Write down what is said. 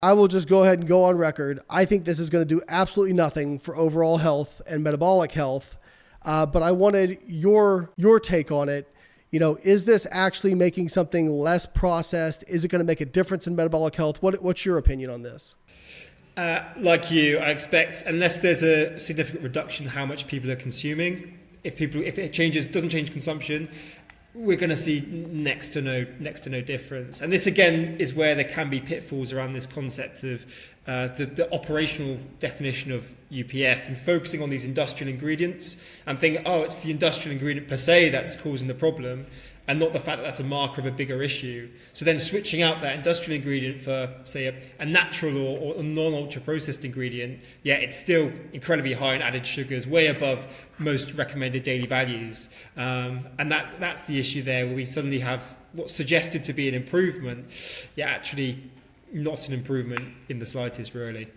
I will just go ahead and go on record. I think this is going to do absolutely nothing for overall health and metabolic health. Uh, but I wanted your your take on it. You know, is this actually making something less processed? Is it going to make a difference in metabolic health? What, what's your opinion on this? Uh, like you, I expect unless there's a significant reduction in how much people are consuming, if people if it changes doesn't change consumption, we're going to see next to no next to no difference. And this again is where there can be pitfalls around this concept of uh, the, the operational definition of UPF and focusing on these industrial ingredients and thinking, oh, it's the industrial ingredient per se that's causing the problem and not the fact that that's a marker of a bigger issue. So then switching out that industrial ingredient for, say, a, a natural or, or a non-ultra processed ingredient, yeah, it's still incredibly high in added sugars, way above most recommended daily values. Um, and that's, that's the issue there, where we suddenly have what's suggested to be an improvement, yeah, actually not an improvement in the slightest, really.